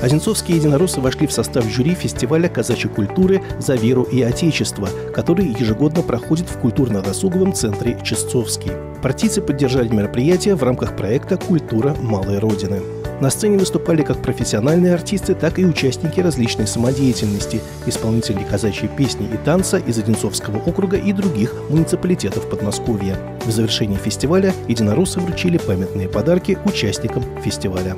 Одинцовские единороссы вошли в состав жюри фестиваля казачьей культуры «За веру и отечество», который ежегодно проходит в культурно-досуговом центре Чистцовский. Партийцы поддержали мероприятие в рамках проекта «Культура малой Родины». На сцене выступали как профессиональные артисты, так и участники различной самодеятельности, исполнители казачьей песни и танца из Одинцовского округа и других муниципалитетов Подмосковья. В завершении фестиваля единороссы вручили памятные подарки участникам фестиваля.